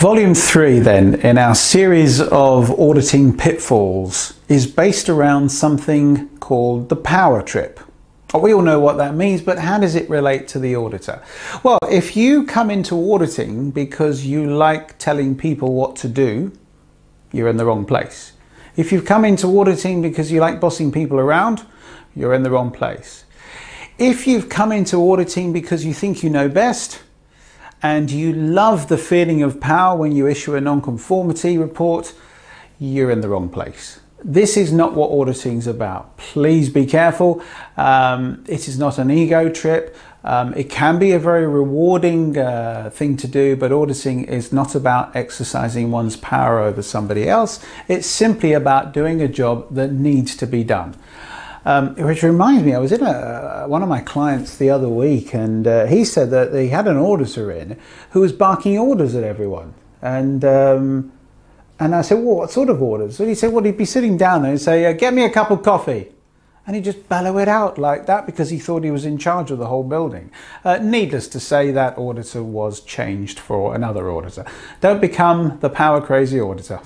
Volume 3 then in our series of auditing pitfalls is based around something called the power trip. We all know what that means, but how does it relate to the auditor? Well, if you come into auditing because you like telling people what to do, you're in the wrong place. If you've come into auditing because you like bossing people around, you're in the wrong place. If you've come into auditing because you think you know best, and you love the feeling of power when you issue a non-conformity report, you're in the wrong place. This is not what auditing is about. Please be careful. Um, it is not an ego trip. Um, it can be a very rewarding uh, thing to do, but auditing is not about exercising one's power over somebody else. It's simply about doing a job that needs to be done. Um, which reminds me, I was in a, one of my clients the other week, and uh, he said that he had an auditor in who was barking orders at everyone. And um, and I said, well, what sort of orders? And he said, well, he'd be sitting down there and say, uh, get me a cup of coffee. And he'd just bellow it out like that because he thought he was in charge of the whole building. Uh, needless to say, that auditor was changed for another auditor. Don't become the power crazy auditor.